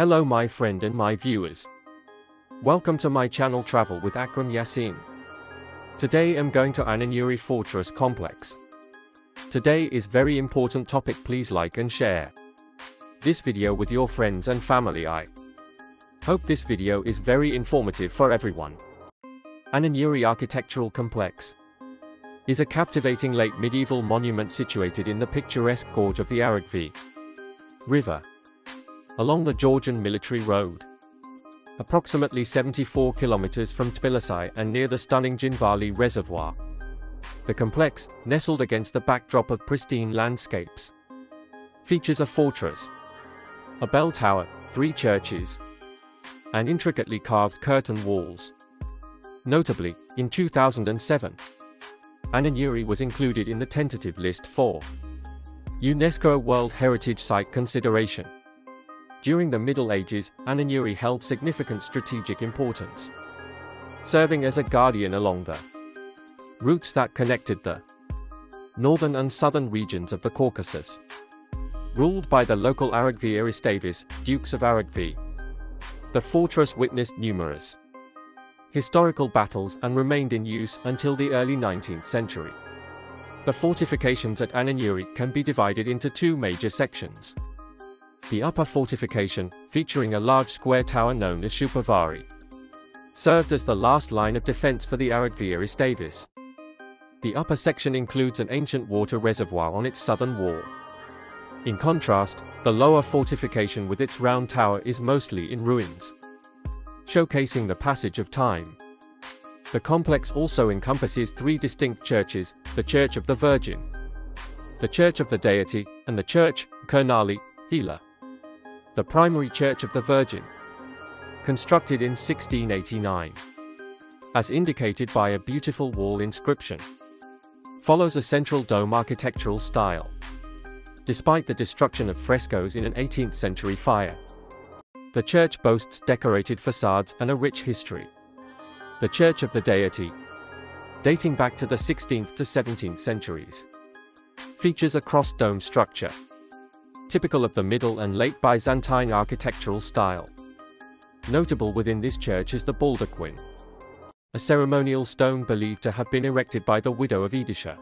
Hello my friend and my viewers. Welcome to my channel Travel with Akram Yasin. Today I'm going to Ananuri Fortress Complex. Today is very important topic please like and share this video with your friends and family I hope this video is very informative for everyone. Ananuri Architectural Complex is a captivating late medieval monument situated in the picturesque gorge of the Aragvi River along the Georgian Military Road. Approximately 74 kilometers from Tbilisi and near the stunning Jinvali Reservoir. The complex, nestled against the backdrop of pristine landscapes, features a fortress, a bell tower, three churches, and intricately carved curtain walls. Notably, in 2007, Ananuri was included in the tentative list for UNESCO World Heritage Site consideration. During the Middle Ages, Ananuri held significant strategic importance, serving as a guardian along the routes that connected the northern and southern regions of the Caucasus. Ruled by the local Aragvi Eristavis, Dukes of Aragvi, the fortress witnessed numerous historical battles and remained in use until the early 19th century. The fortifications at Ananuri can be divided into two major sections. The upper fortification, featuring a large square tower known as Shupavari, served as the last line of defense for the Aragvi Eristavis. The upper section includes an ancient water reservoir on its southern wall. In contrast, the lower fortification with its round tower is mostly in ruins showcasing the passage of time. The complex also encompasses three distinct churches, the Church of the Virgin, the Church of the Deity, and the Church, Kernali, Hila. The primary Church of the Virgin, constructed in 1689, as indicated by a beautiful wall inscription, follows a central dome architectural style. Despite the destruction of frescoes in an 18th century fire, the church boasts decorated facades and a rich history. The Church of the Deity, dating back to the 16th to 17th centuries, features a cross-dome structure, typical of the Middle and Late Byzantine architectural style. Notable within this church is the baldaquin, a ceremonial stone believed to have been erected by the widow of Edisher,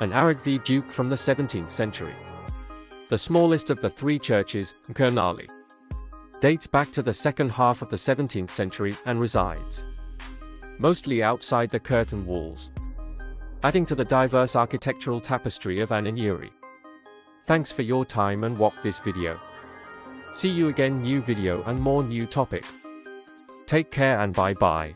an Aragvi duke from the 17th century. The smallest of the three churches, Kernali, dates back to the second half of the 17th century and resides mostly outside the curtain walls, adding to the diverse architectural tapestry of Ananuri. Thanks for your time and watch this video. See you again new video and more new topic. Take care and bye bye.